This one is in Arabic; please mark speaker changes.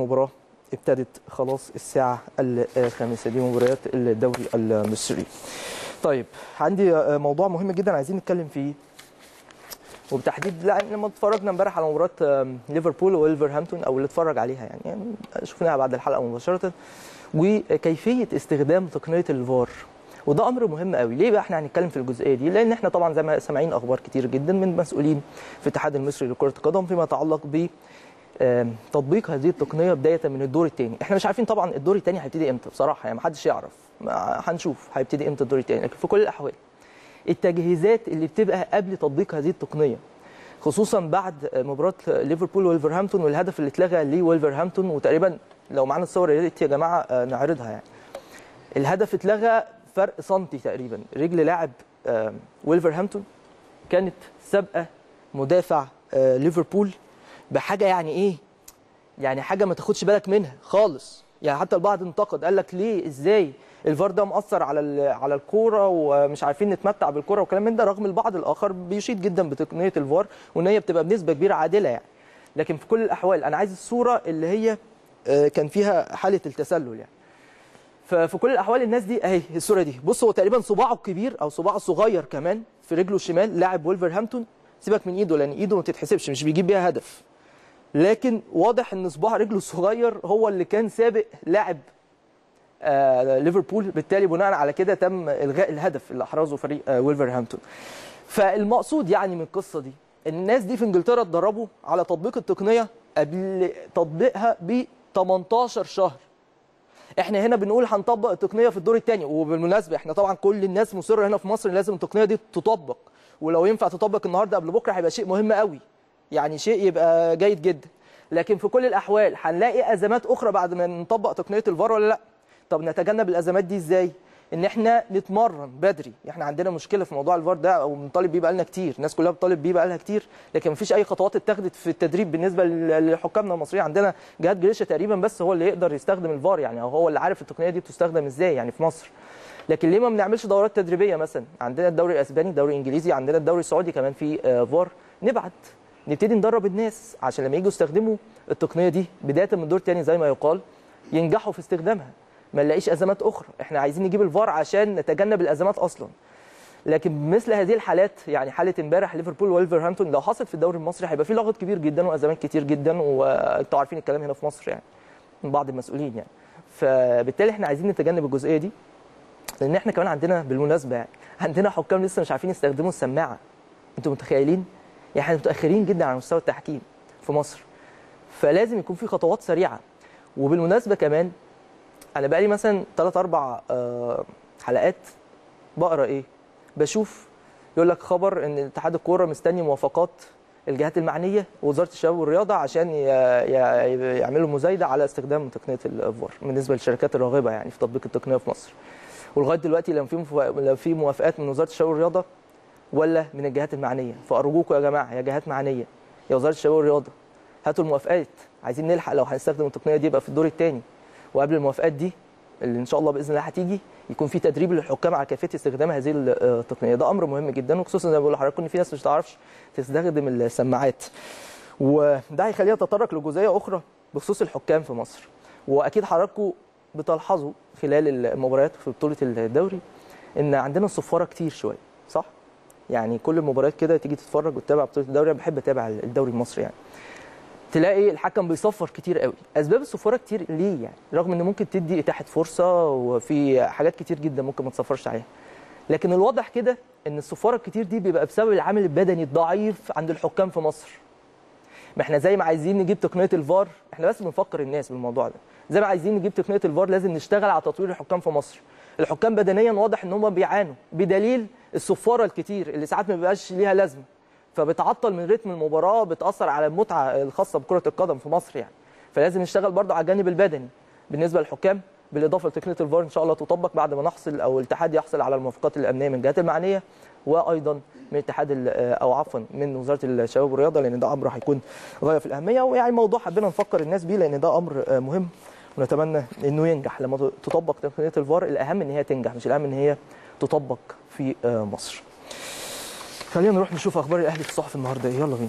Speaker 1: مباراة ابتدت خلاص الساعة الخامسة. دي مباريات الدوري المصري. طيب عندي موضوع مهم جدا عايزين نتكلم فيه. وبالتحديد لا لما اتفرجنا امبارح على مباراة ليفربول وولفرهامبتون أو اللي اتفرج عليها يعني, يعني شفناها بعد الحلقة مباشرة. وكيفية استخدام تقنية الفار. وده أمر مهم قوي. ليه بقى إحنا هنتكلم في الجزئية دي؟ لأن إحنا طبعا زي ما سامعين أخبار كتير جدا من مسؤولين في الاتحاد المصري لكرة القدم فيما يتعلق ب تطبيق هذه التقنية بداية من الدور الثاني إحنا مش عارفين طبعا الدور الثاني هيبتدي إمتى بصراحة يعني ما حدش يعرف هنشوف هيبتدي إمتى الدور الثاني لكن في كل الأحوال التجهيزات اللي بتبقى قبل تطبيق هذه التقنية خصوصا بعد مباراة ليفربول وولفرهامبتون والهدف اللي اتلغى لولفرهامبتون وتقريبا لو معانا الصور يا ريت يا جماعة نعرضها يعني. الهدف اتلغى فرق سنتي تقريبا رجل لاعب ويلفرهامبتون كانت سابقة مدافع ليفربول. بحاجة يعني إيه؟ يعني حاجة ما تاخدش بالك منها خالص. يعني حتى البعض انتقد قال لك ليه؟ إزاي؟ الفار ده مأثر على على الكورة ومش عارفين نتمتع بالكورة والكلام من ده رغم البعض الآخر بيشيد جدا بتقنية الفار وإن هي بتبقى بنسبة كبيرة عادلة يعني. لكن في كل الأحوال أنا عايز الصورة اللي هي كان فيها حالة التسلل يعني. ففي كل الأحوال الناس دي أهي الصورة دي. بص هو تقريبا صباعه الكبير أو صباعه الصغير كمان في رجله الشمال لاعب وولفرهامبتون سيبك من إيده لأن إيده ما تتحسبش مش بيجيب بيها هدف. لكن واضح إن صباع رجله الصغير هو اللي كان سابق لاعب آه ليفربول. بالتالي بناء على كده تم إلغاء الهدف اللي أحرزه فريق آه وولفرهامبتون. فالمقصود يعني من القصة دي الناس دي في إنجلترا اتدربوا على تطبيق التقنية قبل تطبيقها ب 18 شهر. إحنا هنا بنقول هنطبق التقنية في الدور الثاني وبالمناسبة إحنا طبعا كل الناس مصرة هنا في مصر لازم التقنية دي تطبق. ولو ينفع تطبق النهارده قبل بكرة هيبقى شيء مهم قوي يعني شيء يبقى جيد جدا. لكن في كل الأحوال هنلاقي أزمات أخرى بعد ما نطبق تقنية الفار ولا لأ؟ طب نتجنب الأزمات دي إزاي؟ إن إحنا نتمرن بدري. إحنا عندنا مشكلة في موضوع الفار ده أو بنطالب بيه بقالنا كتير. الناس كلها بتطالب بيه بقالها كتير. لكن مفيش أي خطوات اتخذت في التدريب بالنسبة لحكامنا المصريين. عندنا جهاد جريشه تقريبا بس هو اللي يقدر يستخدم الفار يعني. أو هو اللي عارف التقنية دي بتستخدم إزاي يعني في مصر. لكن ليه ما بنعملش دورات تدريبية مثلا؟ عندنا الدوري الأسباني الدوري الإنجليزي عندنا الدوري السعودي كمان في فار. نبعت. نبتدي ندرب الناس عشان لما يجوا يستخدموا التقنية دي بداية من دور تاني زي ما يقال ينجحوا في استخدامها. ما نلاقيش أزمات أخرى. إحنا عايزين نجيب الفار عشان نتجنب الأزمات أصلا. لكن مثل هذه الحالات يعني حالة امبارح ليفربول وولفرهامبتون لو حصلت في الدوري المصري هيبقى في لغط كبير جدا وأزمات كتير جدا وأنتوا عارفين الكلام هنا في مصر يعني من بعض المسؤولين يعني. فبالتالي إحنا عايزين نتجنب الجزئية دي لأن إحنا كمان عندنا بالمناسبة يعني عندنا حكام لسه مش عارفين يستخدموا السماعة. أنتوا متخيلين؟ يعني إحنا متأخرين جدا على مستوى التحكيم في مصر. فلازم يكون في خطوات سريعة. وبالمناسبة كمان أنا بقالي مثلا 3 4 حلقات بقرأ إيه؟ بشوف يقول لك خبر إن اتحاد الكورة مستني موافقات الجهات المعنية ووزارة الشباب والرياضة عشان يعملوا مزايدة على استخدام تقنية الفار بالنسبة للشركات الراغبه يعني في تطبيق التقنية في مصر. ولغاية دلوقتي لو في في موافقات من وزارة الشباب والرياضة ولا من الجهات المعنية؟ فأرجوكم يا جماعة يا جهات معنية يا وزارة الشباب والرياضة هاتوا الموافقات. عايزين نلحق لو هنستخدم التقنية دي يبقى في الدور الثاني وقبل الموافقات دي اللي إن شاء الله بإذن الله هتيجي يكون في تدريب للحكام على كيفية استخدام هذه التقنية. ده أمر مهم جدا وخصوصا زي ما بقول لحضراتكم إن في ناس مش تعرفش تستخدم السماعات. وده هيخلينا نتطرق لجزئية أخرى بخصوص الحكام في مصر. وأكيد حضراتكم بتلاحظوا خلال المباريات في بطولة الدوري إن عندنا الصفاره كتير شوية صح؟ يعني كل المباريات كده تيجي تتفرج وتتابع بطولة الدوري أنا بحب أتابع الدوري المصري يعني. تلاقي الحكم بيصفر كتير قوي. أسباب الصفارة كتير ليه يعني؟ رغم إن ممكن تدي إتاحة فرصة وفي حاجات كتير جدا ممكن ما تصفرش عليها. لكن الواضح كده إن الصفارة الكتير دي بيبقى بسبب العامل البدني الضعيف عند الحكام في مصر. ما إحنا زي ما عايزين نجيب تقنية الفار إحنا بس بنفكر الناس بالموضوع ده. زي ما عايزين نجيب تقنية الفار لازم نشتغل على تطوير الحكام في مصر. الحكام بدنيا واضح إن هم بيعانوا. بدليل الصفارة الكتير اللي ساعات ما بيبقاش ليها لازمة. فبتعطل من رتم المباراة بتأثر على المتعة الخاصة بكرة القدم في مصر يعني. فلازم نشتغل برضو على الجانب البدني. بالنسبة للحكام بالإضافة لتقنيه الفار إن شاء الله تطبق بعد ما نحصل أو الاتحاد يحصل على الموافقات الأمنية من الجهات المعنية وأيضا من اتحاد أو عفوا من وزارة الشباب والرياضة لأن ده أمر هيكون غاية في الأهمية. ويعني موضوع حبينا نفكر الناس بيه لأن ده أمر مهم. ونتمنى إنه ينجح لما تطبق تقنيه الفار. الأهم إن هي تنجح مش الأهم إن هي تطبق في مصر. خلينا نروح نشوف أخبار الأهلي في الصحف النهارده. يلا بينا.